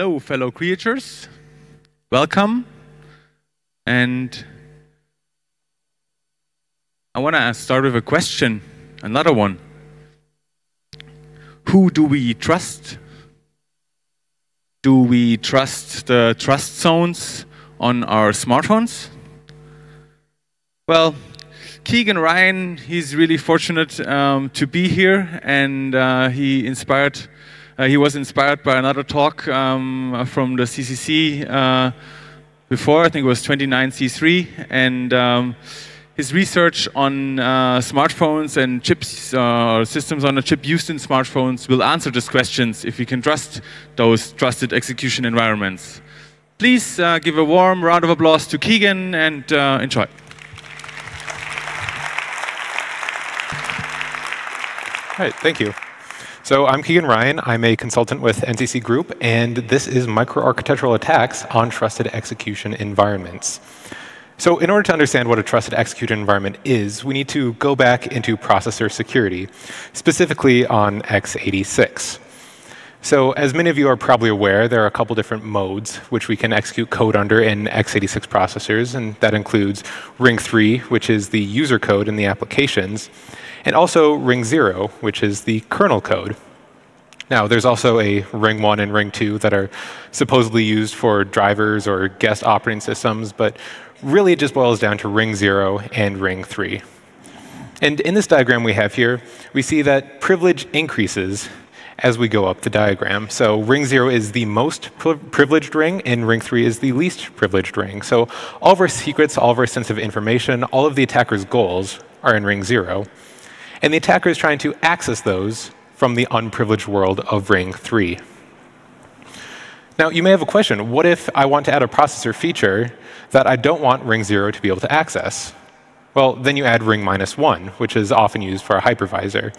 Hello, fellow creatures. Welcome. And I want to start with a question, another one. Who do we trust? Do we trust the trust zones on our smartphones? Well, Keegan Ryan, he's really fortunate um, to be here, and uh, he inspired. Uh, he was inspired by another talk um, from the CCC uh, before. I think it was 29C3, and um, his research on uh, smartphones and chips uh, systems on a chip used in smartphones will answer these questions if we can trust those trusted execution environments. Please uh, give a warm round of applause to Keegan and enjoy. All right, thank you. So I'm Keegan Ryan. I'm a consultant with NCC Group, and this is microarchitectural attacks on trusted execution environments. So in order to understand what a trusted execution environment is, we need to go back into processor security, specifically on x86. So as many of you are probably aware, there are a couple different modes which we can execute code under in x86 processors, and that includes ring 3, which is the user code in the applications, and also ring 0, which is the kernel code. Now, there's also a ring 1 and ring 2 that are supposedly used for drivers or guest operating systems, but really it just boils down to ring 0 and ring 3. And in this diagram we have here, we see that privilege increases as we go up the diagram. So ring 0 is the most privileged ring, and ring 3 is the least privileged ring. So all of our secrets, all of our sensitive information, all of the attacker's goals are in ring 0. And the attacker is trying to access those from the unprivileged world of ring 3. Now, you may have a question. What if I want to add a processor feature that I don't want ring 0 to be able to access? Well, then you add ring minus 1, which is often used for a hypervisor.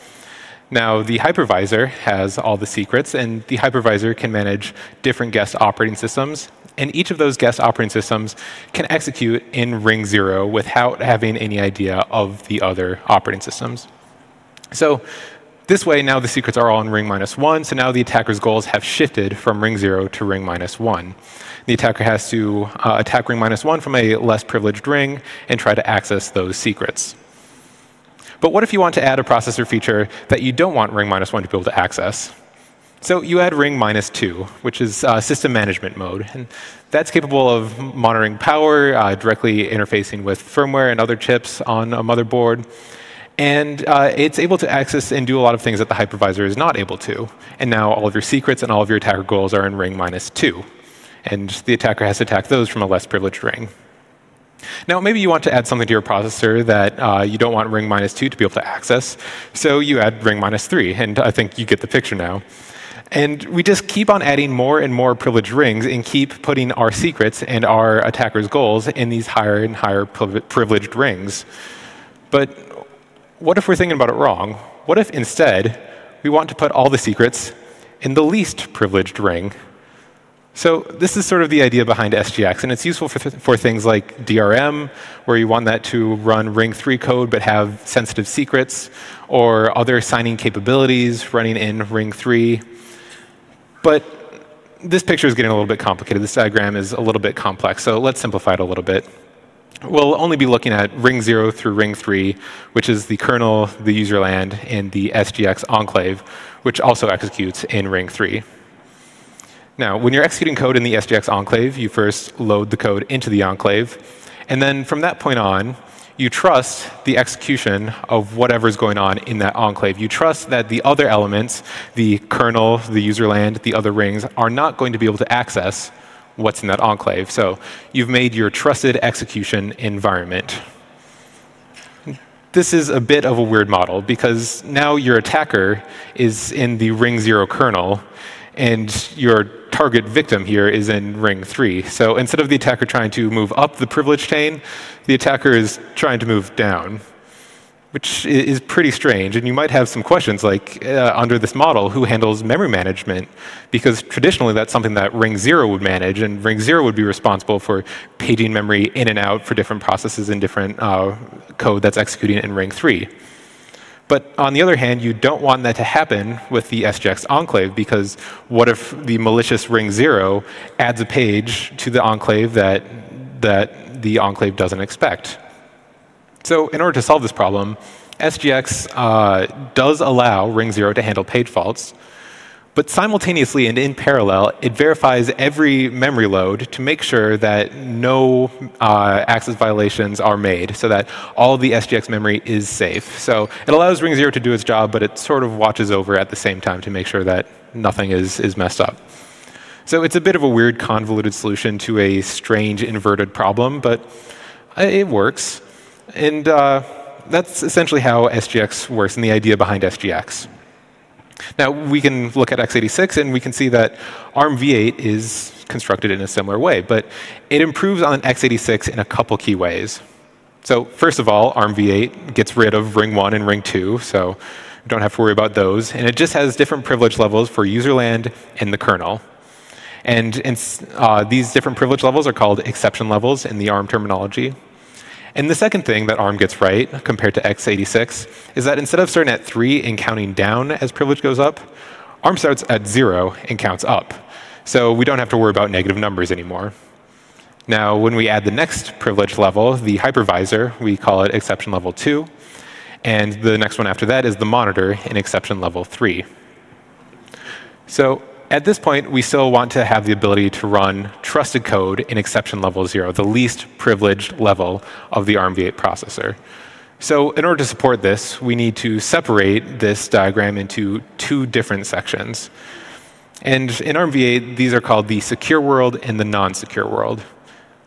Now, the hypervisor has all the secrets, and the hypervisor can manage different guest operating systems. And each of those guest operating systems can execute in ring 0 without having any idea of the other operating systems. So this way, now the secrets are all in ring minus 1, so now the attacker's goals have shifted from ring 0 to ring minus 1. The attacker has to uh, attack ring minus 1 from a less privileged ring and try to access those secrets. But what if you want to add a processor feature that you don't want ring minus 1 to be able to access? So you add ring minus 2, which is uh, system management mode. And that's capable of monitoring power, uh, directly interfacing with firmware and other chips on a motherboard. And uh, it's able to access and do a lot of things that the hypervisor is not able to. And now all of your secrets and all of your attacker goals are in ring minus 2. And the attacker has to attack those from a less privileged ring. Now, maybe you want to add something to your processor that uh, you don't want ring minus 2 to be able to access. So you add ring minus 3. And I think you get the picture now. And we just keep on adding more and more privileged rings and keep putting our secrets and our attackers' goals in these higher and higher privileged rings. But what if we're thinking about it wrong? What if instead we want to put all the secrets in the least privileged ring? So this is sort of the idea behind SGX, and it's useful for, th for things like DRM, where you want that to run ring 3 code but have sensitive secrets, or other signing capabilities running in ring 3. But this picture is getting a little bit complicated. This diagram is a little bit complex, so let's simplify it a little bit we'll only be looking at ring 0 through ring 3, which is the kernel, the user land, and the SGX enclave, which also executes in ring 3. Now, when you're executing code in the SGX enclave, you first load the code into the enclave, and then from that point on, you trust the execution of whatever's going on in that enclave. You trust that the other elements, the kernel, the user land, the other rings, are not going to be able to access what's in that enclave. So you've made your trusted execution environment. This is a bit of a weird model because now your attacker is in the ring zero kernel and your target victim here is in ring three. So instead of the attacker trying to move up the privilege chain, the attacker is trying to move down which is pretty strange. And you might have some questions like, uh, under this model, who handles memory management? Because traditionally, that's something that Ring 0 would manage, and Ring 0 would be responsible for paging memory in and out for different processes and different uh, code that's executing in Ring 3. But on the other hand, you don't want that to happen with the SGX enclave because what if the malicious ring zero adds a page to the enclave that, that the enclave doesn't expect? So in order to solve this problem, SGX uh, does allow ring zero to handle page faults, but simultaneously and in parallel, it verifies every memory load to make sure that no uh, access violations are made so that all the SGX memory is safe. So it allows Ring 0 to do its job, but it sort of watches over at the same time to make sure that nothing is, is messed up. So it's a bit of a weird convoluted solution to a strange inverted problem, but it works. And uh, that's essentially how SGX works and the idea behind SGX. Now, we can look at x86 and we can see that ARM v8 is constructed in a similar way, but it improves on x86 in a couple key ways. So first of all, ARM v8 gets rid of ring 1 and ring 2, so we don't have to worry about those. And it just has different privilege levels for userland and the kernel. And, and uh, these different privilege levels are called exception levels in the ARM terminology. And the second thing that ARM gets right compared to x86 is that instead of starting at 3 and counting down as privilege goes up, ARM starts at 0 and counts up. So we don't have to worry about negative numbers anymore. Now, when we add the next privilege level, the hypervisor, we call it exception level 2. And the next one after that is the monitor in exception level 3. So at this point, we still want to have the ability to run trusted code in exception level zero, the least privileged level of the ARMv8 processor. So in order to support this, we need to separate this diagram into two different sections. And in ARMv8, these are called the secure world and the non-secure world.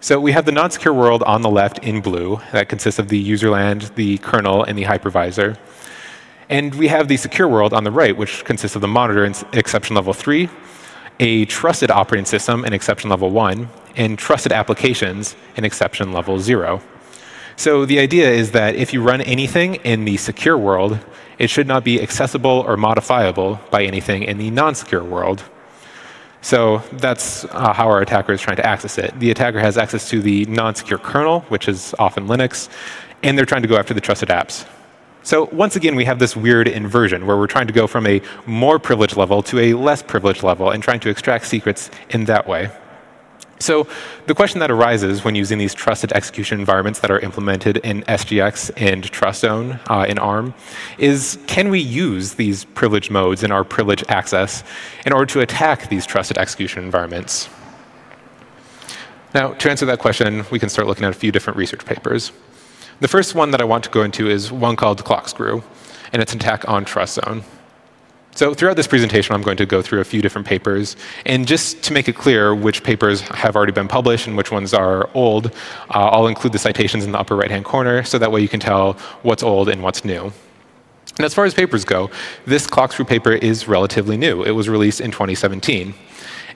So we have the non-secure world on the left in blue. That consists of the userland, the kernel, and the hypervisor. And we have the secure world on the right, which consists of the monitor in exception level 3, a trusted operating system in exception level 1, and trusted applications in exception level 0. So the idea is that if you run anything in the secure world, it should not be accessible or modifiable by anything in the non-secure world. So that's uh, how our attacker is trying to access it. The attacker has access to the non-secure kernel, which is often Linux, and they're trying to go after the trusted apps. So once again, we have this weird inversion where we're trying to go from a more privileged level to a less privileged level and trying to extract secrets in that way. So the question that arises when using these trusted execution environments that are implemented in SGX and TrustZone uh, in ARM is can we use these privileged modes in our privileged access in order to attack these trusted execution environments? Now, to answer that question, we can start looking at a few different research papers. The first one that I want to go into is one called CLKSCREW, and it's an attack on TrustZone. So throughout this presentation, I'm going to go through a few different papers. And just to make it clear which papers have already been published and which ones are old, uh, I'll include the citations in the upper right-hand corner, so that way you can tell what's old and what's new. And as far as papers go, this CLKSCREW paper is relatively new. It was released in 2017.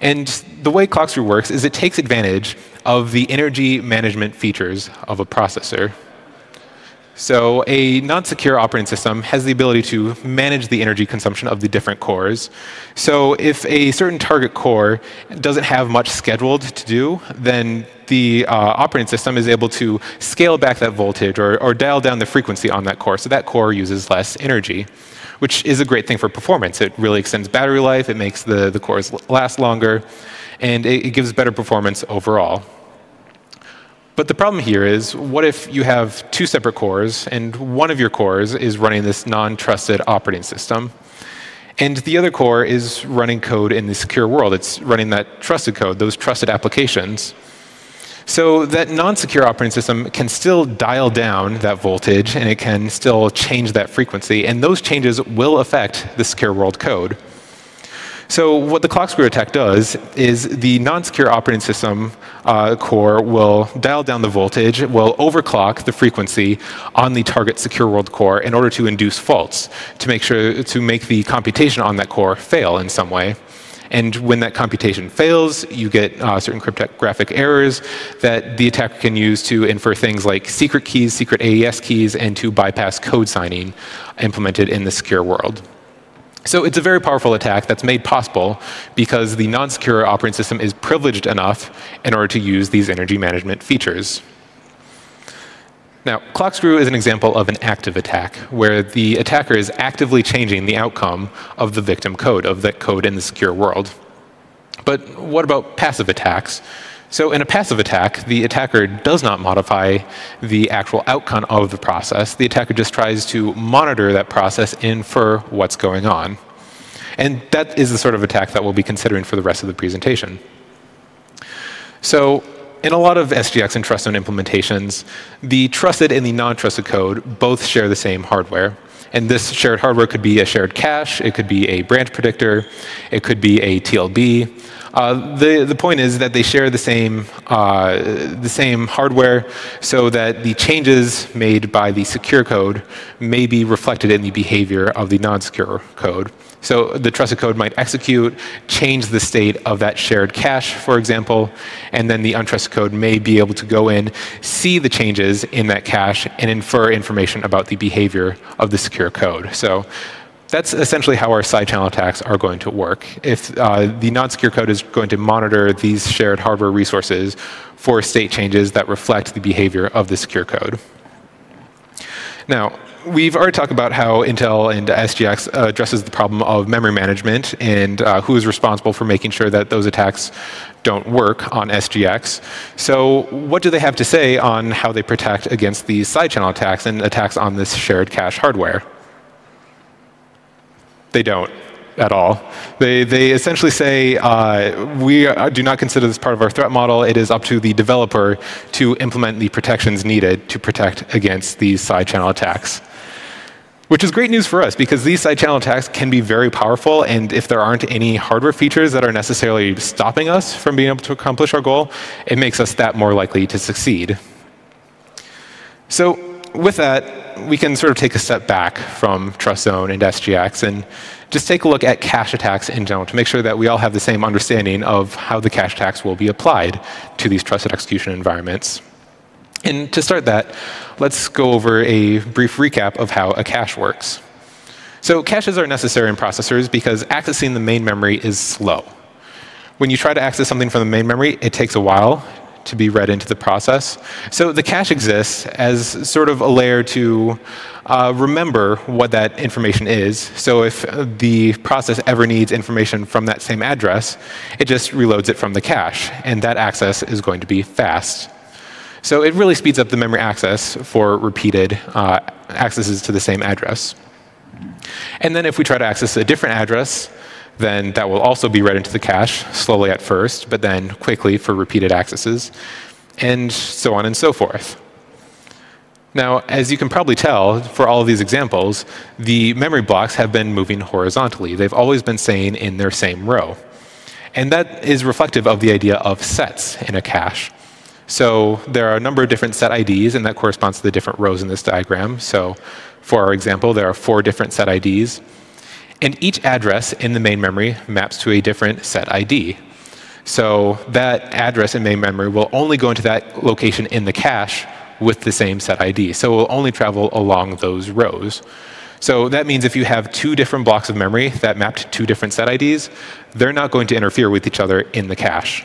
And the way CLKSCREW works is it takes advantage of the energy management features of a processor. So a non-secure operating system has the ability to manage the energy consumption of the different cores. So if a certain target core doesn't have much scheduled to do, then the uh, operating system is able to scale back that voltage or, or dial down the frequency on that core so that core uses less energy which is a great thing for performance. It really extends battery life, it makes the, the cores last longer, and it, it gives better performance overall. But the problem here is, what if you have two separate cores, and one of your cores is running this non-trusted operating system, and the other core is running code in the secure world. It's running that trusted code, those trusted applications. So that non-secure operating system can still dial down that voltage, and it can still change that frequency, and those changes will affect the secure world code. So what the CLKSCREW attack does is the non-secure operating system uh, core will dial down the voltage, will overclock the frequency on the target secure world core in order to induce faults to make sure to make the computation on that core fail in some way. And when that computation fails, you get uh, certain cryptographic errors that the attacker can use to infer things like secret keys, secret AES keys, and to bypass code signing implemented in the secure world. So it's a very powerful attack that's made possible because the non-secure operating system is privileged enough in order to use these energy management features. Now, CLKSCREW is an example of an active attack, where the attacker is actively changing the outcome of the victim code, of that code in the secure world. But what about passive attacks? So in a passive attack, the attacker does not modify the actual outcome of the process. The attacker just tries to monitor that process and infer what's going on. And that is the sort of attack that we'll be considering for the rest of the presentation. So in a lot of SGX and Trustzone implementations, the trusted and the non-trusted code both share the same hardware. And this shared hardware could be a shared cache, it could be a branch predictor, it could be a TLB. Uh, the, the point is that they share the same, uh, the same hardware so that the changes made by the secure code may be reflected in the behavior of the non-secure code. So the trusted code might execute, change the state of that shared cache, for example, and then the untrusted code may be able to go in, see the changes in that cache, and infer information about the behavior of the secure code. So that's essentially how our side channel attacks are going to work. If uh, the non-secure code is going to monitor these shared hardware resources for state changes that reflect the behavior of the secure code. Now, we've already talked about how Intel and SGX addresses the problem of memory management and uh, who is responsible for making sure that those attacks don't work on SGX. So what do they have to say on how they protect against these side channel attacks and attacks on this shared cache hardware? They don't at all. They, they essentially say, uh, we do not consider this part of our threat model. It is up to the developer to implement the protections needed to protect against these side channel attacks. Which is great news for us because these side channel attacks can be very powerful and if there aren't any hardware features that are necessarily stopping us from being able to accomplish our goal, it makes us that more likely to succeed. So with that, we can sort of take a step back from Trustzone and SGX and just take a look at cache attacks in general to make sure that we all have the same understanding of how the cache attacks will be applied to these trusted execution environments. And to start that, let's go over a brief recap of how a cache works. So caches are necessary in processors because accessing the main memory is slow. When you try to access something from the main memory, it takes a while to be read into the process. So the cache exists as sort of a layer to uh, remember what that information is. So if the process ever needs information from that same address, it just reloads it from the cache, and that access is going to be fast. So it really speeds up the memory access for repeated uh, accesses to the same address. And then if we try to access a different address, then that will also be read into the cache, slowly at first, but then quickly for repeated accesses, and so on and so forth. Now, as you can probably tell, for all of these examples, the memory blocks have been moving horizontally. They've always been staying in their same row. And that is reflective of the idea of sets in a cache. So there are a number of different set IDs, and that corresponds to the different rows in this diagram. So for our example, there are four different set IDs. And each address in the main memory maps to a different set ID. So that address in main memory will only go into that location in the cache with the same set ID. So it will only travel along those rows. So that means if you have two different blocks of memory that map to two different set IDs, they're not going to interfere with each other in the cache.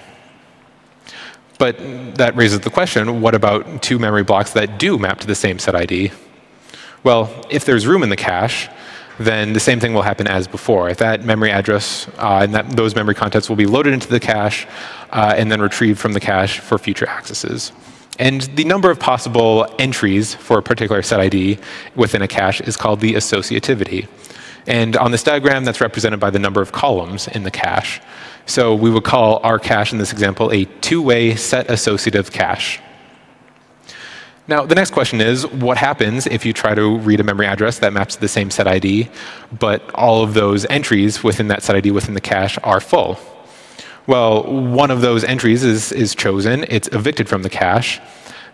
But that raises the question, what about two memory blocks that do map to the same set ID? Well, if there's room in the cache, then the same thing will happen as before. That memory address uh, and that, those memory contents will be loaded into the cache uh, and then retrieved from the cache for future accesses. And the number of possible entries for a particular set ID within a cache is called the associativity. And on this diagram, that's represented by the number of columns in the cache. So we would call our cache in this example a two-way set associative cache. Now, the next question is, what happens if you try to read a memory address that maps to the same set ID, but all of those entries within that set ID within the cache are full? Well, one of those entries is, is chosen, it's evicted from the cache,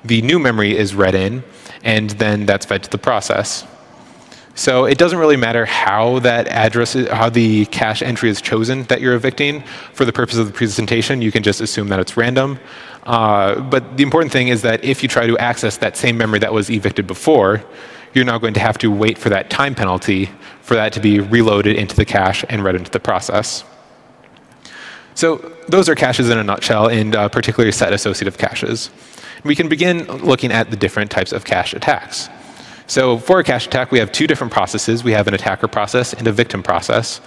the new memory is read in, and then that's fed to the process. So it doesn't really matter how that address, is, how the cache entry is chosen that you're evicting. For the purpose of the presentation, you can just assume that it's random. Uh, but the important thing is that if you try to access that same memory that was evicted before, you're now going to have to wait for that time penalty for that to be reloaded into the cache and read into the process. So those are caches in a nutshell, and uh, particularly set associative caches. We can begin looking at the different types of cache attacks. So for a cache attack, we have two different processes. We have an attacker process and a victim process.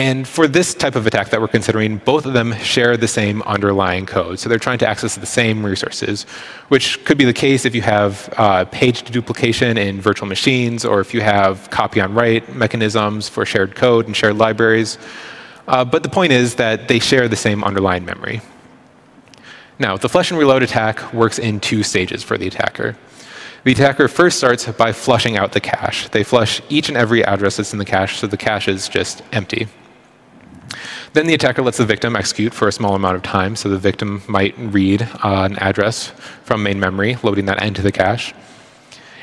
And for this type of attack that we're considering, both of them share the same underlying code. So they're trying to access the same resources, which could be the case if you have uh, page duplication in virtual machines, or if you have copy on write mechanisms for shared code and shared libraries. Uh, but the point is that they share the same underlying memory. Now, the flush and reload attack works in two stages for the attacker. The attacker first starts by flushing out the cache. They flush each and every address that's in the cache, so the cache is just empty. Then the attacker lets the victim execute for a small amount of time, so the victim might read uh, an address from main memory, loading that into the cache.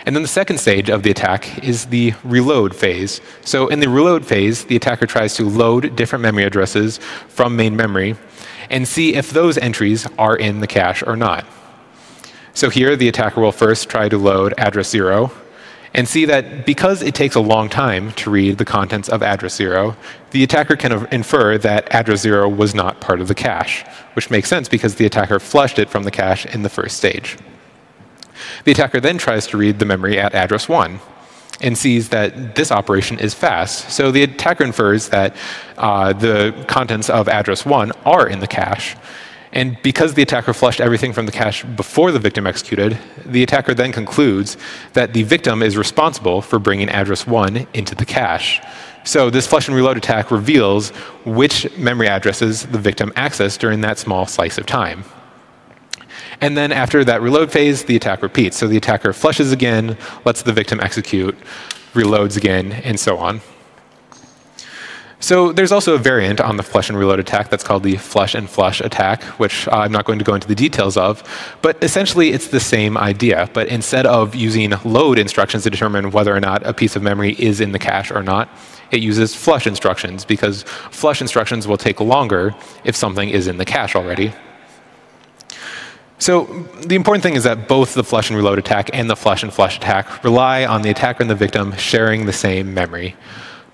And then the second stage of the attack is the reload phase. So in the reload phase, the attacker tries to load different memory addresses from main memory and see if those entries are in the cache or not. So here, the attacker will first try to load address 0, and see that because it takes a long time to read the contents of address 0, the attacker can infer that address 0 was not part of the cache, which makes sense because the attacker flushed it from the cache in the first stage. The attacker then tries to read the memory at address 1 and sees that this operation is fast. So the attacker infers that uh, the contents of address 1 are in the cache, and because the attacker flushed everything from the cache before the victim executed, the attacker then concludes that the victim is responsible for bringing address 1 into the cache. So this flush and reload attack reveals which memory addresses the victim accessed during that small slice of time. And then after that reload phase, the attack repeats. So the attacker flushes again, lets the victim execute, reloads again, and so on. So there's also a variant on the flush and reload attack that's called the flush and flush attack, which uh, I'm not going to go into the details of. But essentially, it's the same idea. But instead of using load instructions to determine whether or not a piece of memory is in the cache or not, it uses flush instructions because flush instructions will take longer if something is in the cache already. So the important thing is that both the flush and reload attack and the flush and flush attack rely on the attacker and the victim sharing the same memory.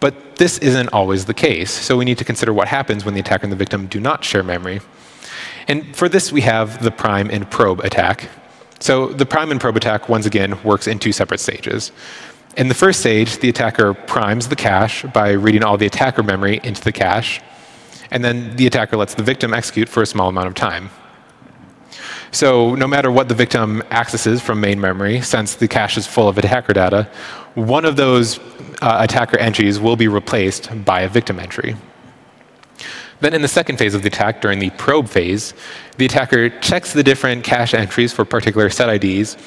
But this isn't always the case, so we need to consider what happens when the attacker and the victim do not share memory. And for this, we have the prime and probe attack. So the prime and probe attack, once again, works in two separate stages. In the first stage, the attacker primes the cache by reading all the attacker memory into the cache, and then the attacker lets the victim execute for a small amount of time. So no matter what the victim accesses from main memory, since the cache is full of attacker data, one of those uh, attacker entries will be replaced by a victim entry. Then in the second phase of the attack, during the probe phase, the attacker checks the different cache entries for particular set IDs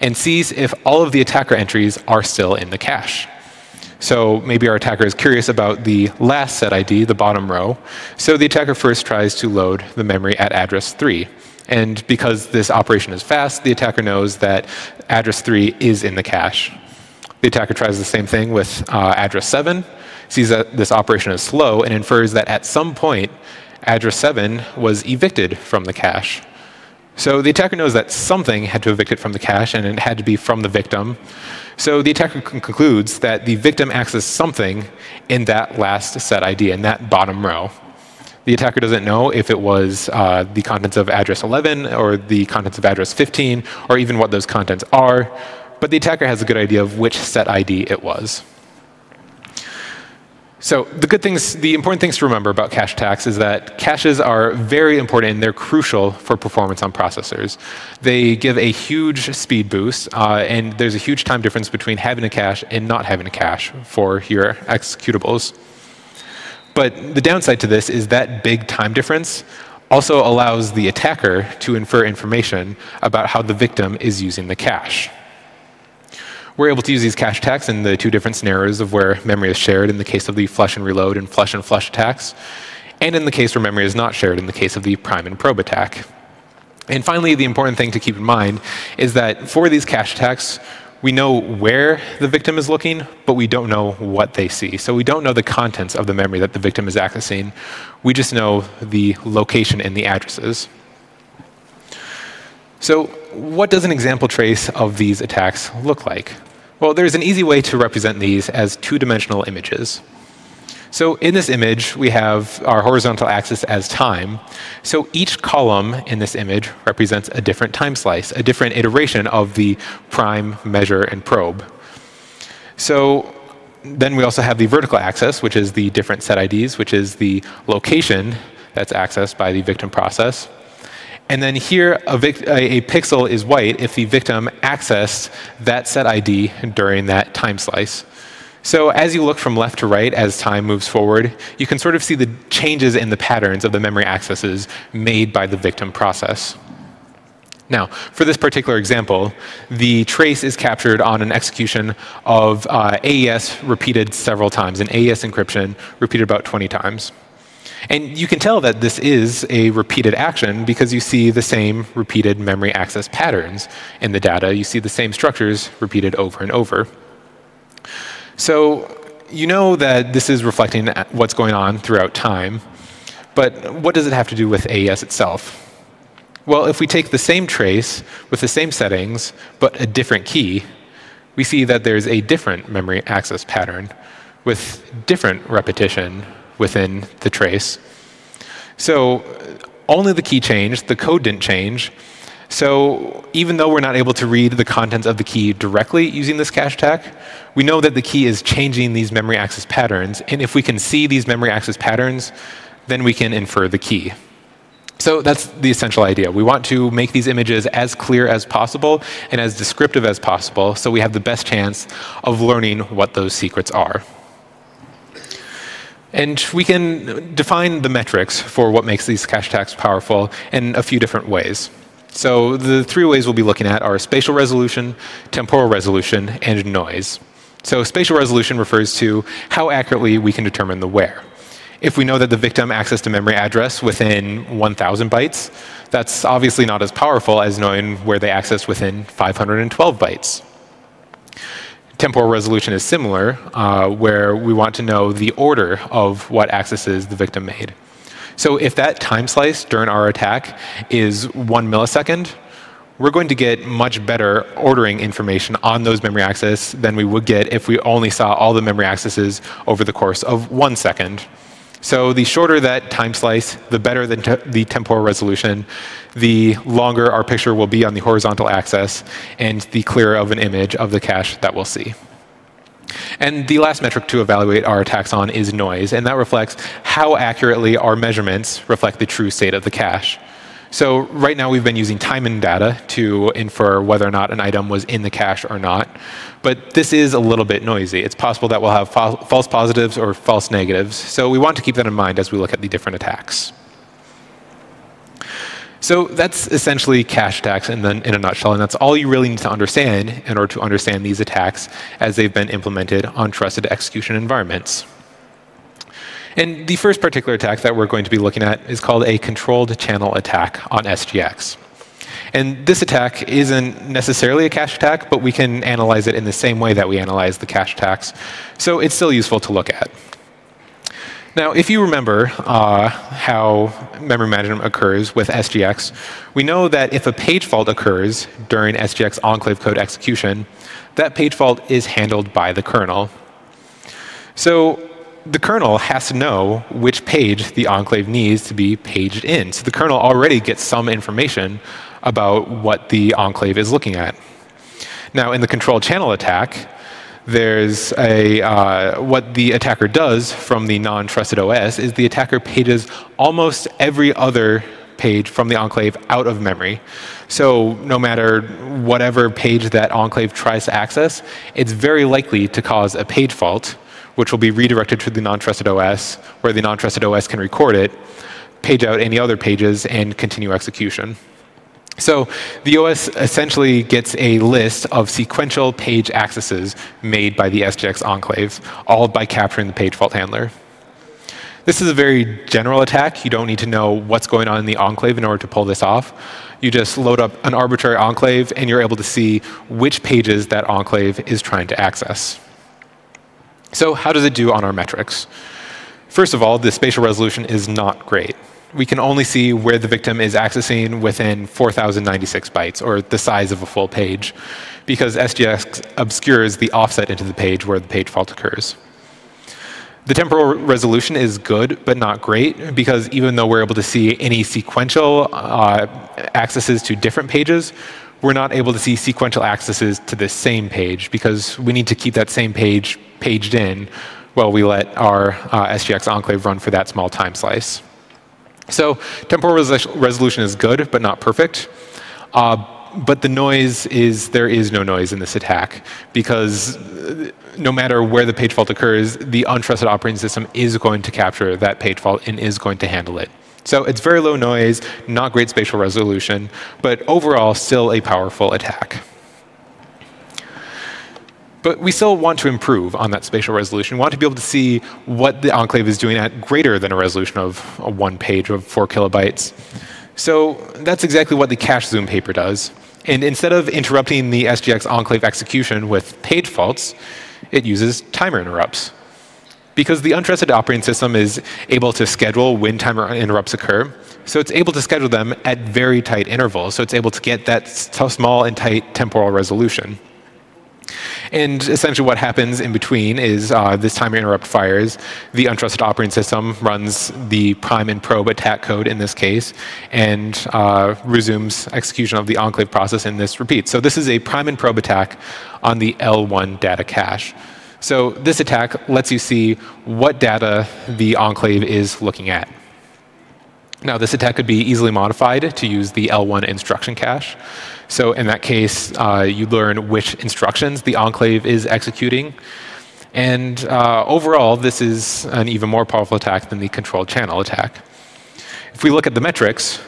and sees if all of the attacker entries are still in the cache. So maybe our attacker is curious about the last set ID, the bottom row. So the attacker first tries to load the memory at address 3. And because this operation is fast, the attacker knows that address 3 is in the cache. The attacker tries the same thing with uh, address 7, sees that this operation is slow, and infers that at some point, address 7 was evicted from the cache. So the attacker knows that something had to evict it from the cache, and it had to be from the victim. So the attacker concludes that the victim accessed something in that last set ID, in that bottom row. The attacker doesn't know if it was uh, the contents of address 11 or the contents of address 15, or even what those contents are but the attacker has a good idea of which set ID it was. So the good things, the important things to remember about cache attacks is that caches are very important and they're crucial for performance on processors. They give a huge speed boost, uh, and there's a huge time difference between having a cache and not having a cache for your executables. But the downside to this is that big time difference also allows the attacker to infer information about how the victim is using the cache. We're able to use these cache attacks in the two different scenarios of where memory is shared in the case of the flush and reload and flush and flush attacks, and in the case where memory is not shared in the case of the prime and probe attack. And finally, the important thing to keep in mind is that for these cache attacks, we know where the victim is looking, but we don't know what they see. So we don't know the contents of the memory that the victim is accessing. We just know the location and the addresses. So what does an example trace of these attacks look like? Well, there's an easy way to represent these as two-dimensional images. So in this image, we have our horizontal axis as time. So each column in this image represents a different time slice, a different iteration of the prime, measure, and probe. So then we also have the vertical axis, which is the different set IDs, which is the location that's accessed by the victim process. And then here, a, a, pixel is white if the victim accessed that set ID during that time slice. So as you look from left to right as time moves forward, you can sort of see the changes in the patterns of the memory accesses made by the victim process. Now, for this particular example, the trace is captured on an execution of uh, AES repeated several times, an AES encryption repeated about 20 times. And you can tell that this is a repeated action because you see the same repeated memory access patterns in the data. You see the same structures repeated over and over. So you know that this is reflecting what's going on throughout time. But what does it have to do with AES itself? Well, if we take the same trace with the same settings, but a different key, we see that there's a different memory access pattern with different repetition within the trace. So only the key changed, the code didn't change. So even though we're not able to read the contents of the key directly using this cache attack, we know that the key is changing these memory access patterns. And if we can see these memory access patterns, then we can infer the key. So that's the essential idea. We want to make these images as clear as possible and as descriptive as possible so we have the best chance of learning what those secrets are. And we can define the metrics for what makes these cache attacks powerful in a few different ways. So the three ways we'll be looking at are spatial resolution, temporal resolution, and noise. So spatial resolution refers to how accurately we can determine the where. If we know that the victim accessed a memory address within 1,000 bytes, that's obviously not as powerful as knowing where they accessed within 512 bytes temporal resolution is similar, uh, where we want to know the order of what accesses the victim made. So if that time slice during our attack is one millisecond, we're going to get much better ordering information on those memory accesses than we would get if we only saw all the memory accesses over the course of one second. So the shorter that time slice, the better the, te the, temporal resolution, the longer our picture will be on the horizontal axis, and the clearer of an image of the cache that we'll see. And the last metric to evaluate our attacks on is noise, and that reflects how accurately our measurements reflect the true state of the cache. So right now we've been using time and data to infer whether or not an item was in the cache or not. But this is a little bit noisy. It's possible that we'll have fa false positives or false negatives. So we want to keep that in mind as we look at the different attacks. So that's essentially cache attacks in, the, in, a nutshell, and that's all you really need to understand in order to understand these attacks as they've been implemented on trusted execution environments. And the first particular attack that we're going to be looking at is called a controlled channel attack on SGX. And this attack isn't necessarily a cache attack, but we can analyze it in the same way that we analyze the cache attacks. So it's still useful to look at. Now, if you remember uh, how memory management occurs with SGX, we know that if a page fault occurs during SGX enclave code execution, that page fault is handled by the kernel. So the kernel has to know which page the enclave needs to be paged in. So the kernel already gets some information about what the enclave is looking at. Now, in the control channel attack, there's a, uh, what the attacker does from the non-trusted OS is the attacker pages almost every other page from the enclave out of memory. So no matter whatever page that enclave tries to access, it's very likely to cause a page fault which will be redirected to the non-trusted OS, where the non-trusted OS can record it, page out any other pages, and continue execution. So the OS essentially gets a list of sequential page accesses made by the SGX enclave, all by capturing the page fault handler. This is a very general attack. You don't need to know what's going on in the enclave in order to pull this off. You just load up an arbitrary enclave, and you're able to see which pages that enclave is trying to access. So how does it do on our metrics? First of all, the spatial resolution is not great. We can only see where the victim is accessing within 4,096 bytes, or the size of a full page, because SGX obscures the offset into the page where the page fault occurs. The temporal resolution is good, but not great, because even though we're able to see any sequential uh, accesses to different pages, we're not able to see sequential accesses to the same page, because we need to keep that same page paged in while we let our uh, SGX enclave run for that small time slice. So temporal res resolution is good, but not perfect. Uh, but the noise is, there is no noise in this attack because uh, no matter where the page fault occurs, the untrusted operating system is going to capture that page fault and is going to handle it. So it's very low noise, not great spatial resolution, but overall still a powerful attack. But we still want to improve on that spatial resolution. We want to be able to see what the enclave is doing at greater than a resolution of a one page of four kilobytes. So that's exactly what the CacheZoom paper does. And instead of interrupting the SGX enclave execution with page faults, it uses timer interrupts. Because the untrusted operating system is able to schedule when timer interrupts occur, so it's able to schedule them at very tight intervals. So it's able to get that small and tight temporal resolution. And essentially what happens in between is uh, this timer interrupt fires, the untrusted operating system runs the prime and probe attack code in this case, and uh, resumes execution of the enclave process in this repeat. So this is a prime and probe attack on the L1 data cache. So this attack lets you see what data the enclave is looking at. Now, this attack could be easily modified to use the L1 instruction cache. So in that case, uh, you learn which instructions the enclave is executing. And uh, overall, this is an even more powerful attack than the controlled channel attack. If we look at the metrics,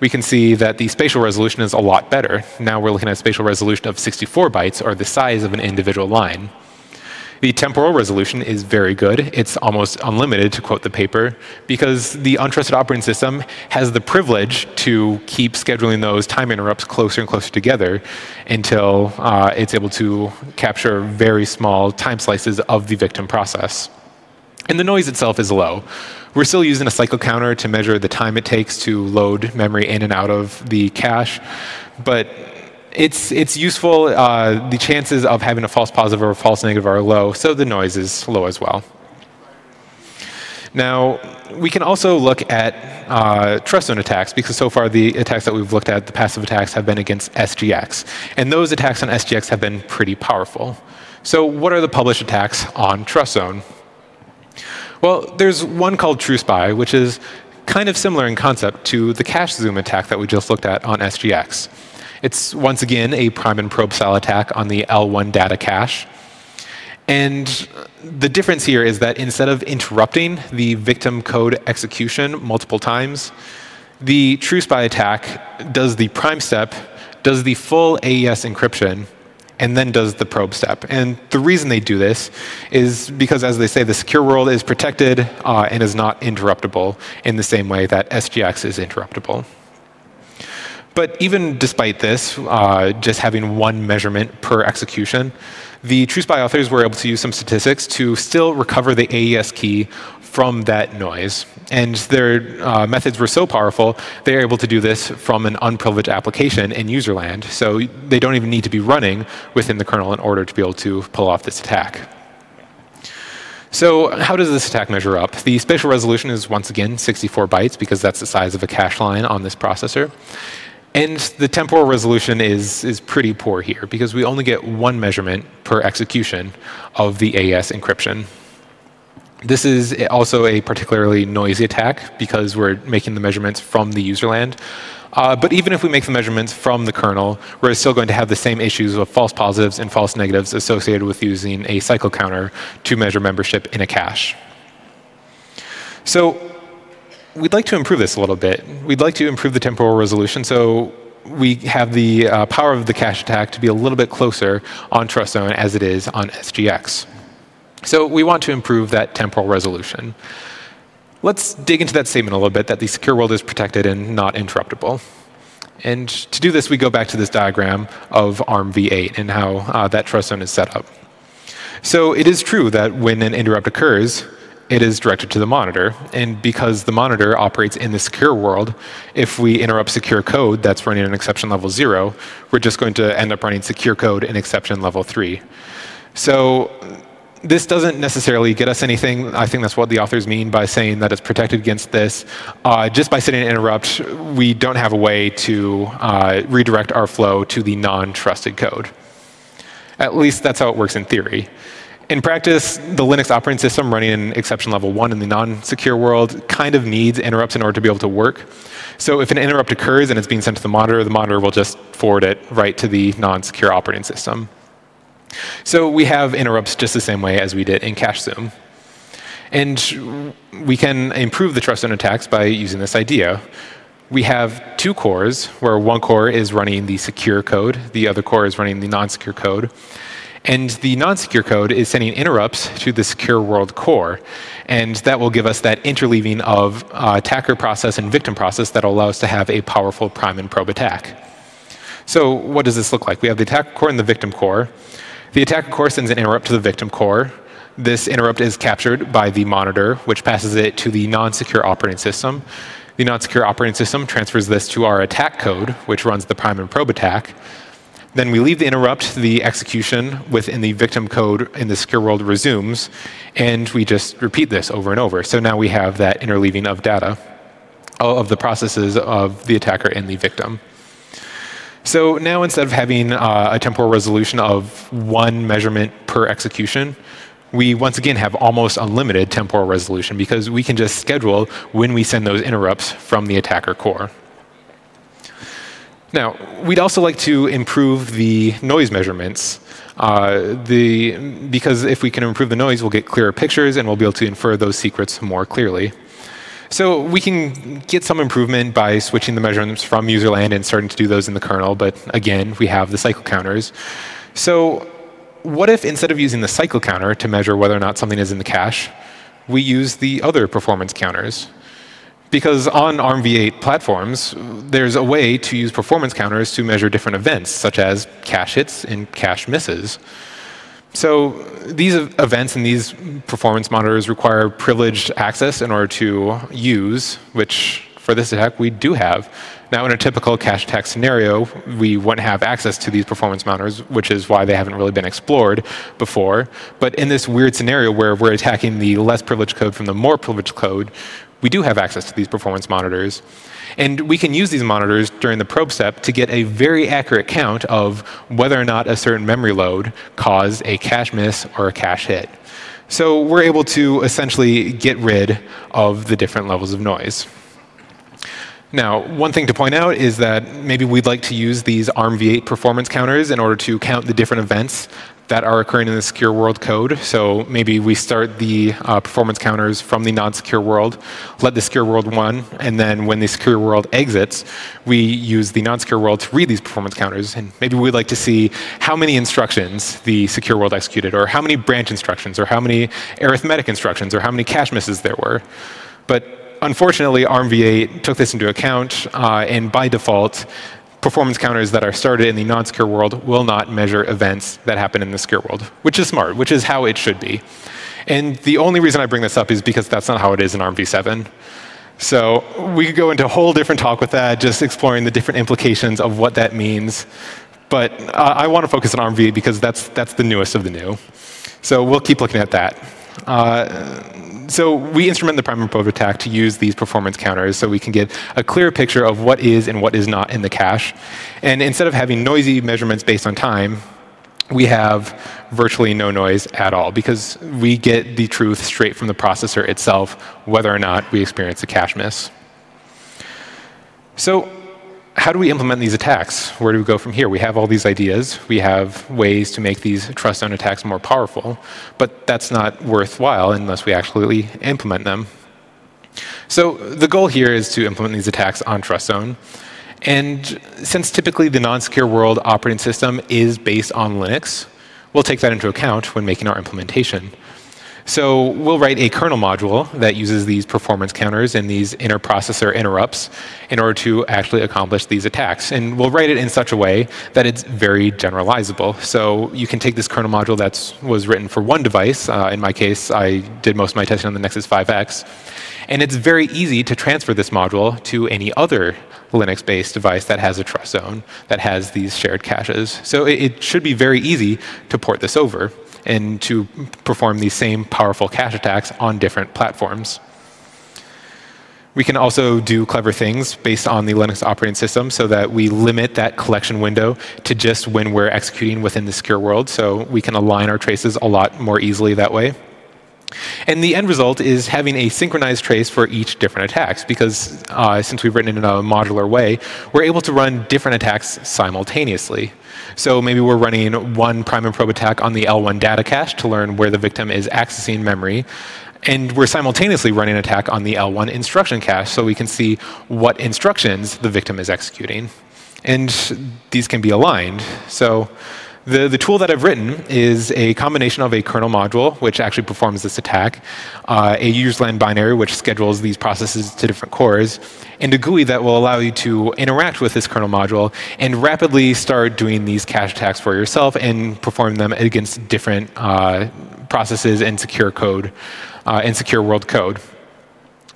we can see that the spatial resolution is a lot better. Now we're looking at a spatial resolution of 64 bytes, or the size of an individual line. The temporal resolution is very good. It's almost unlimited, to quote the paper, because the untrusted operating system has the privilege to keep scheduling those time interrupts closer and closer together until uh, it's able to capture very small time slices of the victim process. And the noise itself is low. We're still using a cycle counter to measure the time it takes to load memory in and out of the cache, but it's, it's useful. Uh, the chances of having a false positive or a false negative are low, so the noise is low as well. Now, we can also look at uh, trust zone attacks because so far the attacks that we've looked at, the passive attacks, have been against SGX. And those attacks on SGX have been pretty powerful. So what are the published attacks on trust zone? Well, there's one called TruSpy, which is kind of similar in concept to the CacheZoom attack that we just looked at on SGX. It's once again a prime and probe style attack on the L1 data cache. And the difference here is that instead of interrupting the victim code execution multiple times, the TruSpy attack does the prime step, does the full AES encryption, and then does the probe step. And the reason they do this is because, as they say, the secure world is protected uh, and is not interruptible in the same way that SGX is interruptible. But even despite this, uh, just having one measurement per execution, the TruSpy authors were able to use some statistics to still recover the AES key from that noise. And their uh, methods were so powerful, they are able to do this from an unprivileged application in userland. So they don't even need to be running within the kernel in order to be able to pull off this attack. So how does this attack measure up? The spatial resolution is once again 64 bytes because that's the size of a cache line on this processor. And the temporal resolution is, is pretty poor here because we only get one measurement per execution of the AES encryption. This is also a particularly noisy attack because we're making the measurements from the userland. Uh, but even if we make the measurements from the kernel, we're still going to have the same issues of false positives and false negatives associated with using a cycle counter to measure membership in a cache. So we'd like to improve this a little bit. We'd like to improve the temporal resolution so we have the uh, power of the cache attack to be a little bit closer on trust zone as it is on SGX. So we want to improve that temporal resolution. Let's dig into that statement a little bit that the secure world is protected and not interruptible. And to do this, we go back to this diagram of ARM v8 and how uh, that trust zone is set up. So it is true that when an interrupt occurs, it is directed to the monitor. And because the monitor operates in the secure world, if we interrupt secure code that's running an exception level zero, we're just going to end up running secure code in exception level three. So this doesn't necessarily get us anything. I think that's what the authors mean by saying that it's protected against this. Uh, just by setting an interrupt, we don't have a way to uh, redirect our flow to the non-trusted code. At least that's how it works in theory. In practice, the Linux operating system running in exception level one in the non-secure world kind of needs interrupts in order to be able to work. So if an interrupt occurs and it's being sent to the monitor, the monitor will just forward it right to the non-secure operating system. So we have interrupts just the same way as we did in CacheZoom. And we can improve the TrustZone attacks by using this idea. We have two cores, where one core is running the secure code, the other core is running the non-secure code. And the non-secure code is sending interrupts to the secure world core. And that will give us that interleaving of uh, attacker process and victim process that will allow us to have a powerful prime and probe attack. So what does this look like? We have the attacker core and the victim core. The attacker core sends an interrupt to the victim core. This interrupt is captured by the monitor, which passes it to the non-secure operating system. The non-secure operating system transfers this to our attack code, which runs the prime and probe attack. Then we leave the interrupt, the execution within the victim code in the secure world resumes, and we just repeat this over and over. So now we have that interleaving of data of the processes of the attacker and the victim. So now instead of having uh, a temporal resolution of one measurement per execution, we once again have almost unlimited temporal resolution because we can just schedule when we send those interrupts from the attacker core. Now, we'd also like to improve the noise measurements. Uh, the, because if we can improve the noise, we'll get clearer pictures and we'll be able to infer those secrets more clearly. So we can get some improvement by switching the measurements from userland and starting to do those in the kernel, but again, we have the cycle counters. So what if instead of using the cycle counter to measure whether or not something is in the cache, we use the other performance counters? Because on ARMv8 platforms, there's a way to use performance counters to measure different events, such as cache hits and cache misses. So these events and these performance monitors require privileged access in order to use, which for this attack we do have. Now in a typical cache attack scenario, we wouldn't have access to these performance monitors, which is why they haven't really been explored before. But in this weird scenario where we're attacking the less privileged code from the more privileged code, we do have access to these performance monitors. And we can use these monitors during the probe step to get a very accurate count of whether or not a certain memory load caused a cache miss or a cache hit. So we're able to essentially get rid of the different levels of noise. Now, one thing to point out is that maybe we'd like to use these ARMv8 performance counters in order to count the different events that are occurring in the secure world code. So maybe we start the uh, performance counters from the non-secure world, let the secure world run, and then when the secure world exits, we use the non-secure world to read these performance counters. And maybe we'd like to see how many instructions the secure world executed, or how many branch instructions, or how many arithmetic instructions, or how many cache misses there were. But unfortunately, ARMv8 took this into account, uh, and by default, performance counters that are started in the non-secure world will not measure events that happen in the secure world, which is smart, which is how it should be. And the only reason I bring this up is because that's not how it is in ARMv7. So we could go into a whole different talk with that, just exploring the different implications of what that means. But uh, I want to focus on ARMv because that's, that's the newest of the new. So we'll keep looking at that. Uh, so we instrument the prime and probe attack to use these performance counters so we can get a clear picture of what is and what is not in the cache. And instead of having noisy measurements based on time, we have virtually no noise at all because we get the truth straight from the processor itself, whether or not we experience a cache miss. So how do we implement these attacks? Where do we go from here? We have all these ideas. We have ways to make these TrustZone attacks more powerful, but that's not worthwhile unless we actually implement them. So the goal here is to implement these attacks on TrustZone. And since typically the non-secure world operating system is based on Linux, we'll take that into account when making our implementation. So we'll write a kernel module that uses these performance counters and these interprocessor interrupts in order to actually accomplish these attacks. And we'll write it in such a way that it's very generalizable. So you can take this kernel module that was written for one device. Uh, in my case, I did most of my testing on the Nexus 5X. And it's very easy to transfer this module to any other Linux-based device that has a TrustZone, that has these shared caches. So it, it should be very easy to port this over. And to perform these same powerful cache attacks on different platforms. We can also do clever things based on the Linux operating system so that we limit that collection window to just when we're executing within the secure world. So we can align our traces a lot more easily that way. And the end result is having a synchronized trace for each different attacks, because uh, since we've written it in a modular way, we're able to run different attacks simultaneously. So maybe we're running one prime and probe attack on the L1 data cache to learn where the victim is accessing memory. And we're simultaneously running an attack on the L1 instruction cache so we can see what instructions the victim is executing. And these can be aligned. So the, the tool that I've written is a combination of a kernel module, which actually performs this attack, uh, a userland binary, which schedules these processes to different cores, and a GUI that will allow you to interact with this kernel module and rapidly start doing these cache attacks for yourself and perform them against different uh, processes and secure code uh, and secure world code.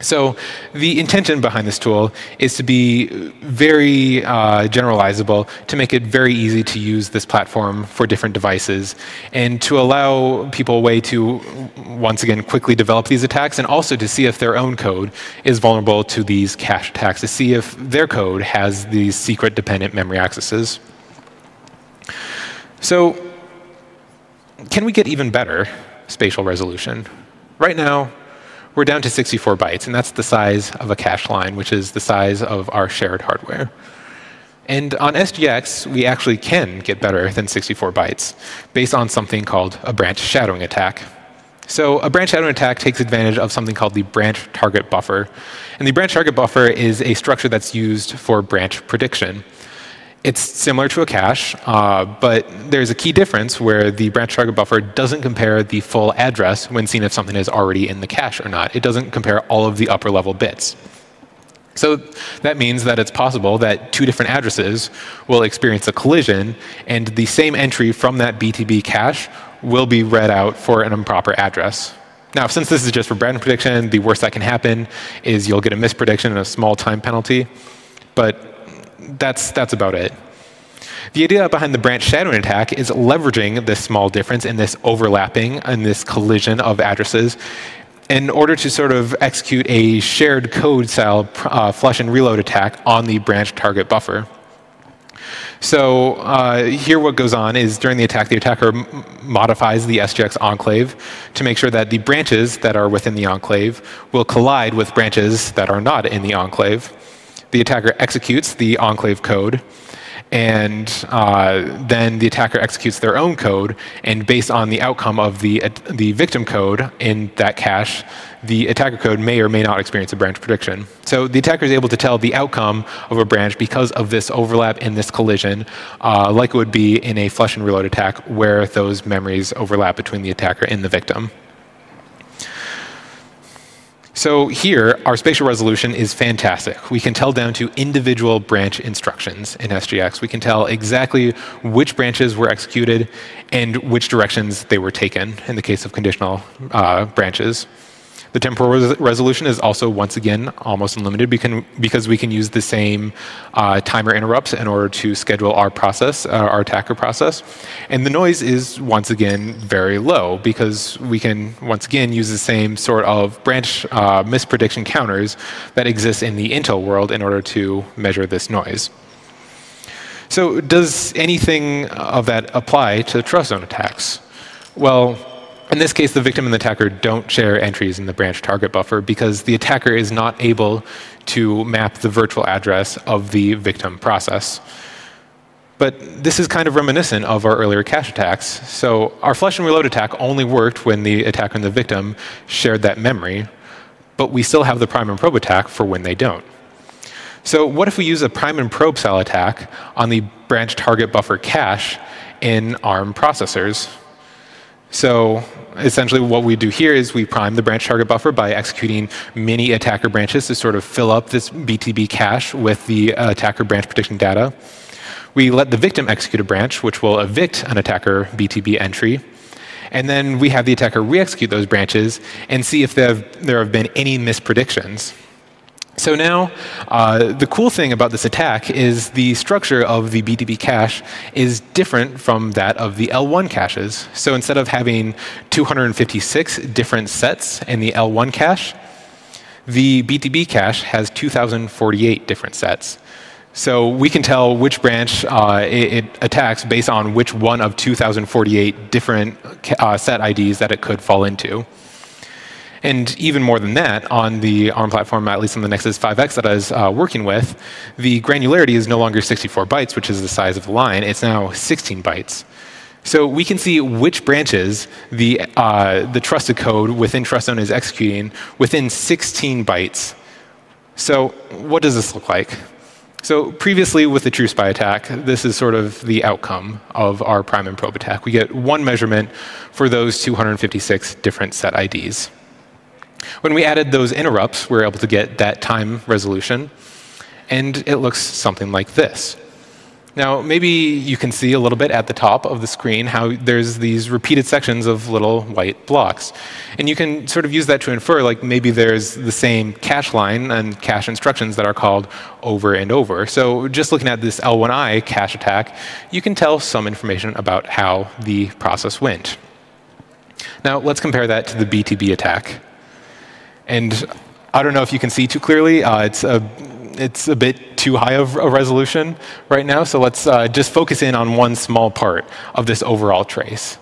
So the intention behind this tool is to be very uh, generalizable, to make it very easy to use this platform for different devices, and to allow people a way to, once again, quickly develop these attacks, and also to see if their own code is vulnerable to these cache attacks, to see if their code has these secret dependent memory accesses. So can we get even better spatial resolution? Right now, we're down to 64 bytes, and that's the size of a cache line, which is the size of our shared hardware. And on SGX, we actually can get better than 64 bytes based on something called a branch shadowing attack. So a branch shadowing attack takes advantage of something called the branch target buffer. And the branch target buffer is a structure that's used for branch prediction. It's similar to a cache, uh, but there's a key difference where the branch target buffer doesn't compare the full address when seeing if something is already in the cache or not. It doesn't compare all of the upper level bits. So that means that it's possible that two different addresses will experience a collision, and the same entry from that BTB cache will be read out for an improper address. Now, since this is just for branch prediction, the worst that can happen is you'll get a misprediction and a small time penalty. But that's, that's about it. The idea behind the branch shadowing attack is leveraging this small difference in this overlapping and this collision of addresses in order to sort of execute a shared code style uh, flush and reload attack on the branch target buffer. So uh, here what goes on is during the attack, the attacker modifies the SGX enclave to make sure that the branches that are within the enclave will collide with branches that are not in the enclave the attacker executes the enclave code, and uh, then the attacker executes their own code, and based on the outcome of the, the victim code in that cache, the attacker code may or may not experience a branch prediction. So the attacker is able to tell the outcome of a branch because of this overlap in this collision, uh, like it would be in a flush and reload attack where those memories overlap between the attacker and the victim. So here, our spatial resolution is fantastic. We can tell down to individual branch instructions in SGX. We can tell exactly which branches were executed and which directions they were taken in the case of conditional uh, branches. The temporal res resolution is also, once again, almost unlimited because we can use the same uh, timer interrupts in order to schedule our process, uh, our attacker process. And the noise is, once again, very low because we can, once again, use the same sort of branch uh, misprediction counters that exist in the Intel world in order to measure this noise. So does anything of that apply to TrustZone attacks? Well, in this case, the victim and the attacker don't share entries in the branch target buffer because the attacker is not able to map the virtual address of the victim process. But this is kind of reminiscent of our earlier cache attacks. So our flush and reload attack only worked when the attacker and the victim shared that memory, but we still have the prime and probe attack for when they don't. So what if we use a prime and probe style attack on the branch target buffer cache in ARM processors? So essentially what we do here is we prime the branch target buffer by executing many attacker branches to sort of fill up this BTB cache with the attacker branch prediction data. We let the victim execute a branch, which will evict an attacker BTB entry. And then we have the attacker re-execute those branches and see if there have, there have been any mispredictions. So now, uh, the cool thing about this attack is the structure of the BTB cache is different from that of the L1 caches. So instead of having 256 different sets in the L1 cache, the BTB cache has 2,048 different sets. So we can tell which branch uh, it, it, attacks based on which one of 2,048 different uh, set IDs that it could fall into. And even more than that, on the ARM platform, at least on the Nexus 5X that I was uh, working with, the granularity is no longer 64 bytes, which is the size of the line. It's now 16 bytes. So we can see which branches the, uh, the trusted code within TrustZone is executing within 16 bytes. So what does this look like? So previously with the TruSpy attack, this is sort of the outcome of our prime and probe attack. We get one measurement for those 256 different set IDs. When we added those interrupts, we were able to get that time resolution, and it looks something like this. Now, maybe you can see a little bit at the top of the screen how there's these repeated sections of little white blocks. And you can sort of use that to infer, like maybe there's the same cache line and cache instructions that are called over and over. So just looking at this L1I cache attack, you can tell some information about how the process went. Now, let's compare that to the BTB attack. And I don't know if you can see too clearly. Uh, it's, a, it's a bit too high of a resolution right now, so let's uh, just focus in on one small part of this overall trace.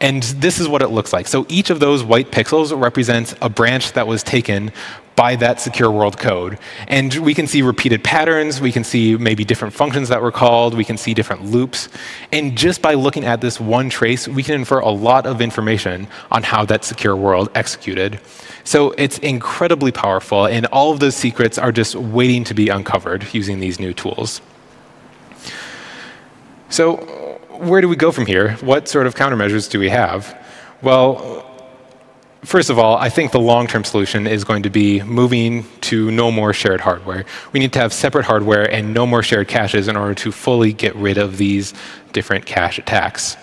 And this is what it looks like. So each of those white pixels represents a branch that was taken by that secure world code. And we can see repeated patterns, we can see maybe different functions that were called, we can see different loops. And just by looking at this one trace, we can infer a lot of information on how that secure world executed. So it's incredibly powerful, and all of those secrets are just waiting to be uncovered using these new tools. So where do we go from here? What sort of countermeasures do we have? Well, first of all, I think the long-term solution is going to be moving to no more shared hardware. We need to have separate hardware and no more shared caches in order to fully get rid of these different cache attacks.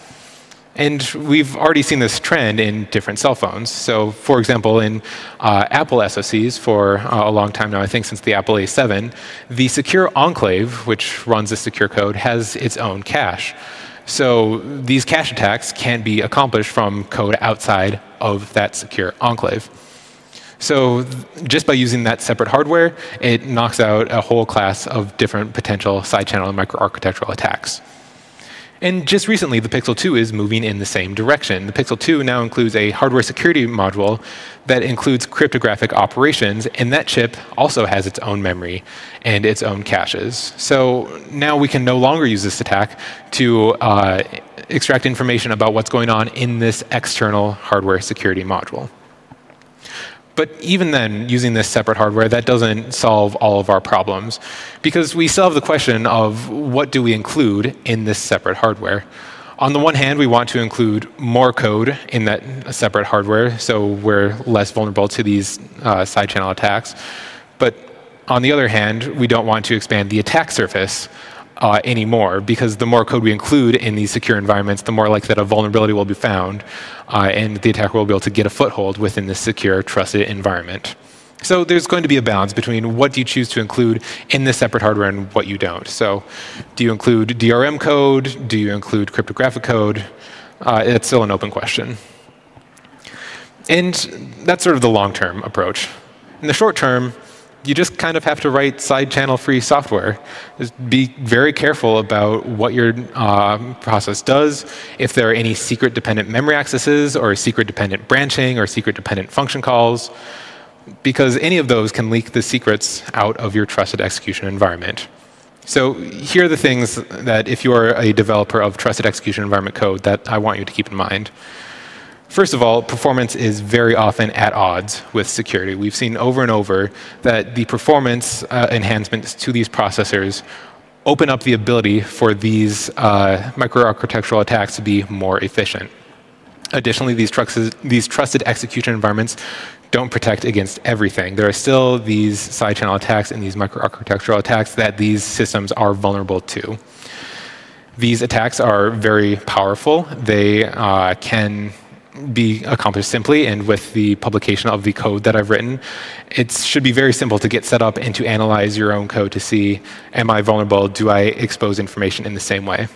And we've already seen this trend in different cell phones. So, for example, in uh, Apple SoCs for uh, a long time now, I think since the Apple A7, the secure enclave, which runs the secure code, has its own cache. So these cache attacks can be accomplished from code outside of that secure enclave. So just by using that separate hardware, it knocks out a whole class of different potential side channel and microarchitectural attacks. And just recently, the Pixel 2 is moving in the same direction. The Pixel 2 now includes a hardware security module that includes cryptographic operations, and that chip also has its own memory and its own caches. So now we can no longer use this attack to uh, extract information about what's going on in this external hardware security module. But even then, using this separate hardware, that doesn't solve all of our problems. Because we still have the question of what do we include in this separate hardware. On the one hand, we want to include more code in that separate hardware, so we're less vulnerable to these uh, side channel attacks. But on the other hand, we don't want to expand the attack surface uh, anymore because the more code we include in these secure environments, the more likely that a vulnerability will be found uh, and the attacker will be able to get a foothold within this secure, trusted environment. So there's going to be a balance between what do you choose to include in this separate hardware and what you don't. So do you include DRM code? Do you include cryptographic code? Uh, it's still an open question. And that's sort of the long-term approach. In the short term, you just kind of have to write side channel free software. Just be very careful about what your uh, process does, if there are any secret dependent memory accesses or secret dependent branching or secret dependent function calls, because any of those can leak the secrets out of your trusted execution environment. So here are the things that if you are a developer of trusted execution environment code that I want you to keep in mind. First of all, performance is very often at odds with security. We've seen over and over that the performance uh, enhancements to these processors open up the ability for these uh, microarchitectural attacks to be more efficient. Additionally, these, these trusted execution environments don't protect against everything. There are still these side channel attacks and these microarchitectural attacks that these systems are vulnerable to. These attacks are very powerful. They uh, can be accomplished simply. And with the publication of the code that I've written, it should be very simple to get set up and to analyze your own code to see, am I vulnerable? Do I expose information in the same way?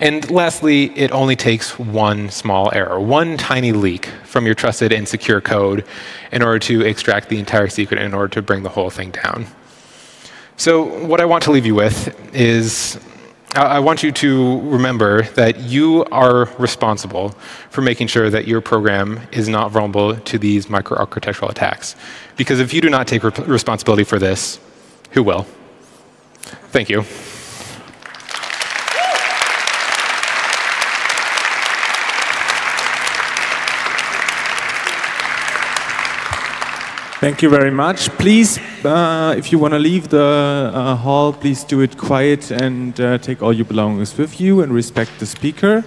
And lastly, it only takes one small error, one tiny leak from your trusted and secure code in order to extract the entire secret in order to bring the whole thing down. So what I want to leave you with is I want you to remember that you are responsible for making sure that your program is not vulnerable to these microarchitectural attacks. Because if you do not take responsibility for this, who will? Thank you. Thank you very much. Please, uh, if you want to leave the uh, hall, please do it quiet and uh, take all your belongings with you and respect the speaker.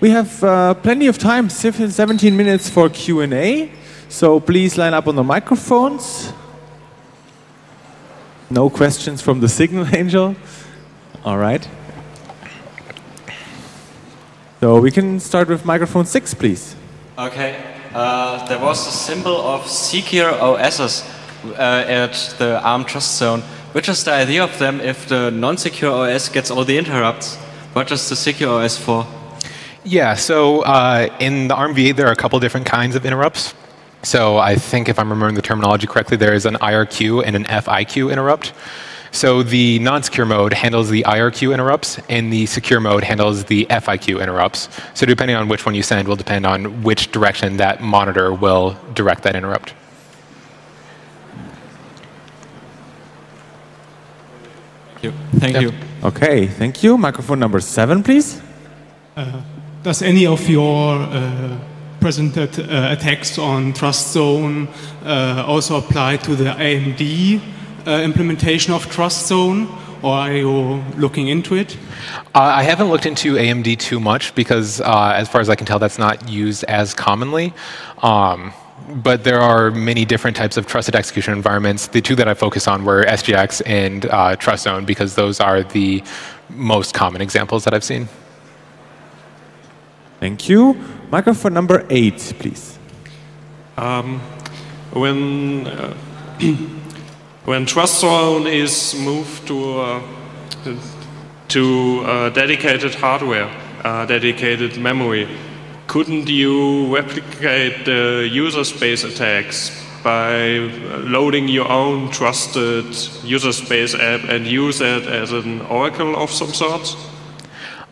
We have uh, plenty of time, 17 minutes for Q&A. So please line up on the microphones. No questions from the signal angel. All right. So we can start with microphone six, please. Okay. Uh, there was a symbol of secure OSs uh, at the ARM TrustZone. Which is the idea of them if the non-secure OS gets all the interrupts? What is the secure OS for? Yeah, so uh, in the ARM v8, there are a couple different kinds of interrupts. So I think if I'm remembering the terminology correctly, there is an IRQ and an FIQ interrupt. So the non-secure mode handles the IRQ interrupts, and the secure mode handles the FIQ interrupts. So depending on which one you send will depend on which direction that monitor will direct that interrupt. Thank you. Thank yep. you. Okay, thank you. Microphone number seven, please. Uh, does any of your uh, presented uh, attacks on TrustZone uh, also apply to the AMD uh, implementation of TrustZone, or are you looking into it? Uh, I haven't looked into AMD too much because, uh, as far as I can tell, that's not used as commonly. Um, but there are many different types of trusted execution environments. The two that I focus on were SGX and uh, TrustZone because those are the most common examples that I've seen. Thank you. Microphone number eight, please. Um, when uh, when TrustZone is moved to uh, to uh, dedicated hardware, uh, dedicated memory, couldn't you replicate the user space attacks by loading your own trusted user space app and use it as an oracle of some sort?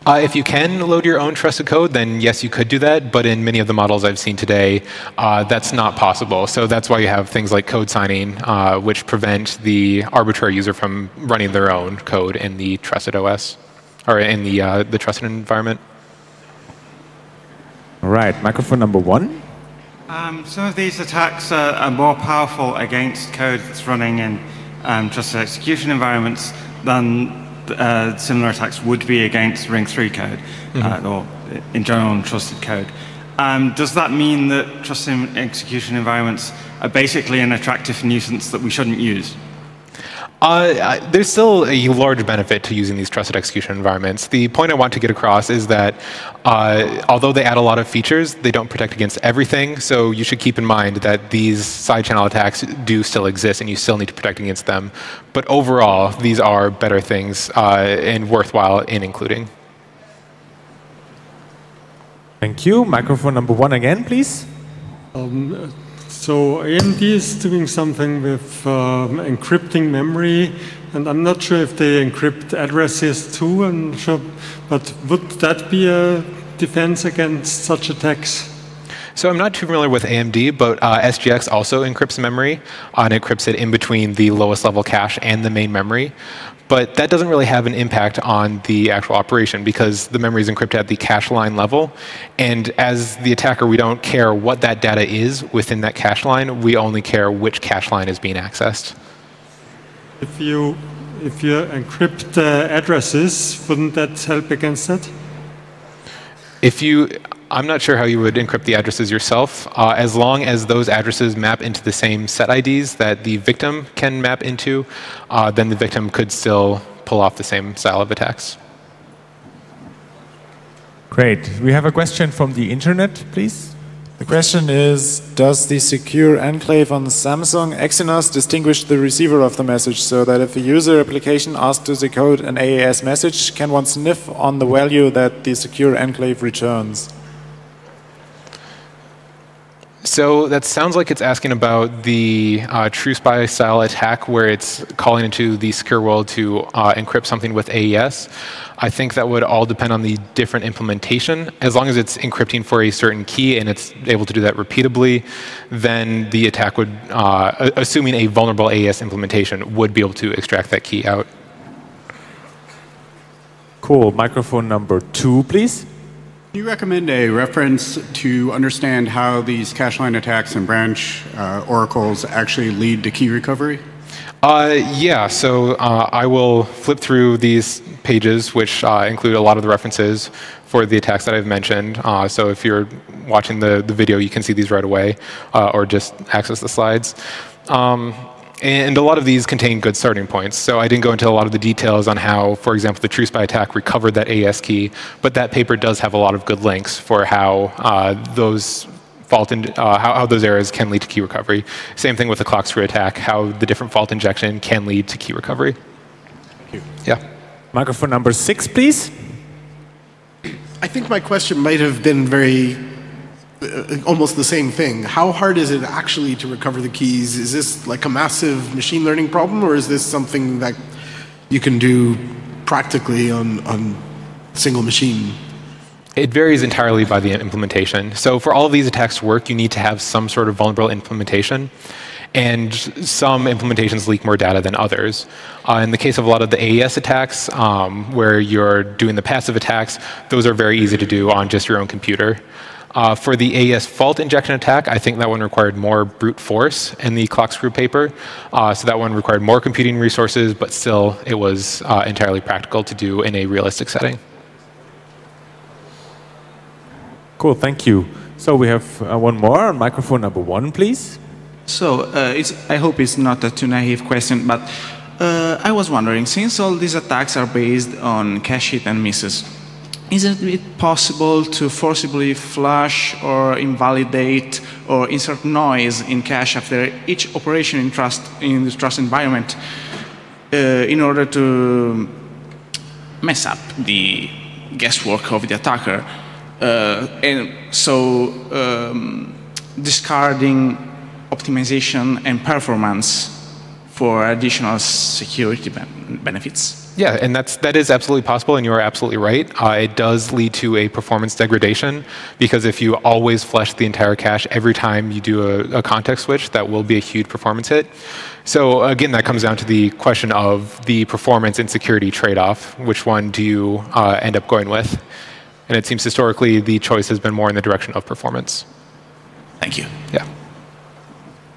Uh, if you can load your own trusted code, then yes, you could do that. But in many of the models I've seen today, uh, that's not possible. So that's why you have things like code signing, uh, which prevent the arbitrary user from running their own code in the trusted OS or in the uh, the trusted environment. All right, microphone number one. Um, some of these attacks are, are, more powerful against code that's running in um, trusted execution environments than uh, similar attacks would be against Ring 3 code, mm -hmm. uh, or in general untrusted code. Um, does that mean that trusted execution environments are basically an attractive nuisance that we shouldn't use? Uh, there's still a large benefit to using these trusted execution environments. The point I want to get across is that uh, although they add a lot of features, they don't protect against everything. So you should keep in mind that these side channel attacks do still exist and you still need to protect against them. But overall, these are better things uh, and worthwhile in including. Thank you. Microphone number one again, please. Um, so AMD is doing something with um, encrypting memory, and I'm not sure if they encrypt addresses too, I'm sure, but would that be a defense against such attacks? So I'm not too familiar with AMD, but uh, SGX also encrypts memory uh, and encrypts it in between the lowest level cache and the main memory. But that doesn't really have an impact on the actual operation because the memory is encrypted at the cache line level. And as the attacker, we don't care what that data is within that cache line. We only care which cache line is being accessed. If you, if you encrypt uh, addresses, wouldn't that help against that? If you, I'm not sure how you would encrypt the addresses yourself. Uh, as long as those addresses map into the same set IDs that the victim can map into, uh, then the victim could still pull off the same style of attacks. Great. We have a question from the internet, please. The question is, does the secure enclave on Samsung Exynos distinguish the receiver of the message so that if a user application asks to decode an AES message, can one sniff on the value that the secure enclave returns? So that sounds like it's asking about the uh, TruSpy style attack where it's calling into the secure world to uh, encrypt something with AES. I think that would all depend on the different implementation. As long as it's encrypting for a certain key and it's able to do that repeatably, then the attack would, uh, assuming a vulnerable AES implementation, would be able to extract that key out. Cool. Microphone number two, please. Can you recommend a reference to understand how these cache line attacks and branch uh, oracles actually lead to key recovery? Uh, yeah, so uh, I will flip through these pages, which uh, include a lot of the references for the attacks that I've mentioned. Uh, so if you're watching the, the video, you can see these right away, uh, or just access the slides. Um, and a lot of these contain good starting points. So I didn't go into a lot of the details on how, for example, the TruSpy attack recovered that AES key, but that paper does have a lot of good links for how uh, those fault in, uh, how, how, those errors can lead to key recovery. Same thing with the CLKSCREW attack, how the different fault injection can lead to key recovery. Thank you. Yeah. Microphone number six, please. I think my question might have been very almost the same thing. How hard is it actually to recover the keys? Is this like a massive machine learning problem, or is this something that you can do practically on, on single machine? It varies entirely by the implementation. So for all of these attacks to work, you need to have some sort of vulnerable implementation. And some implementations leak more data than others. Uh, in the case of a lot of the AES attacks, um, where you're doing the passive attacks, those are very easy to do on just your own computer. Uh, for the AES fault injection attack, I think that one required more brute force in the CLKSCREW paper. Uh, so that one required more computing resources, but still it was uh, entirely practical to do in a realistic setting. Cool, thank you. So we have uh, one more, microphone number one, please. So uh, I hope it's not a too naive question, but uh, I was wondering, since all these attacks are based on cache hit and misses, isn't it possible to forcibly flush or invalidate or insert noise in cache after each operation in trust in the trust environment uh, in order to mess up the guesswork of the attacker? Uh, and so um, discarding optimization and performance for additional security ben benefits. Yeah, and that's that is absolutely possible, and you are absolutely right. Uh, it does lead to a performance degradation because if you always flush the entire cache every time you do a, a context switch, that will be a huge performance hit. So again, that comes down to the question of the performance and security trade-off. Which one do you uh, end up going with? And it seems historically the choice has been more in the direction of performance. Thank you. Yeah.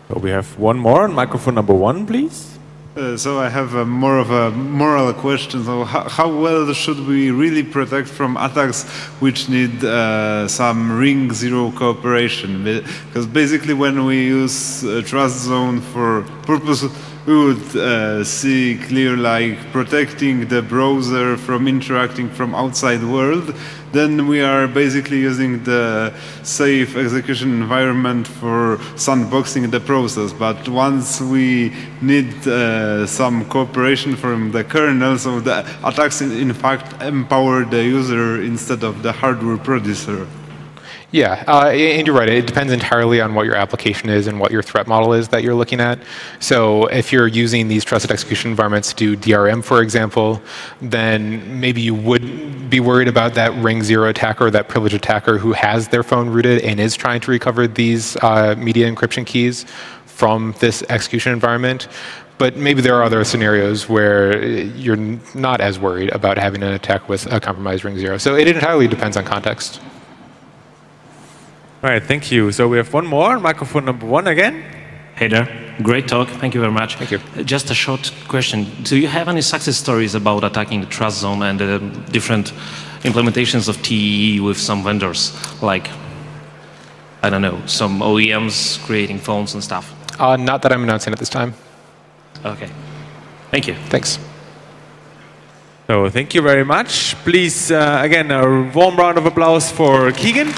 So we have one more, microphone number one, please. Uh, so I have more of a moral question. So how, how, well should we really protect from attacks which need uh, some ring zero cooperation? Because basically when we use TrustZone for purpose, we would uh, see clear like protecting the browser from interacting from outside world then we are basically using the safe execution environment for sandboxing the process. But once we need uh, some cooperation from the kernel, so the attacks in, in fact empower the user instead of the hardware producer. Yeah, uh, and you're right. It depends entirely on what your application is and what your threat model is that you're looking at. So if you're using these trusted execution environments to do DRM, for example, then maybe you would be worried about that ring zero attacker that privilege attacker who has their phone rooted and is trying to recover these uh, media encryption keys from this execution environment. But maybe there are other scenarios where you're not as worried about having an attack with a compromised ring zero. So it entirely depends on context. All right, thank you. So we have one more, microphone number one again. Hey there, great talk. Thank you very much. Thank you. Just a short question. Do you have any success stories about attacking the TrustZone and the different implementations of TEE with some vendors, like, I don't know, some OEMs creating phones and stuff? Uh, not that I'm announcing at this time. Okay. Thank you. Thanks. So thank you very much. Please, uh, again, a warm round of applause for Keegan.